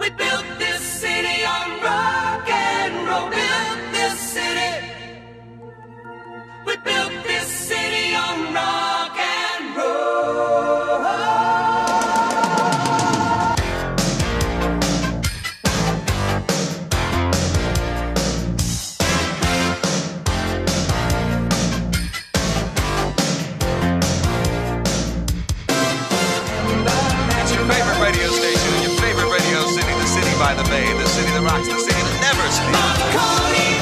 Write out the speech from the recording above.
We built this city on rock and roll. By the bay, the city that rocks, the city that never sleeps.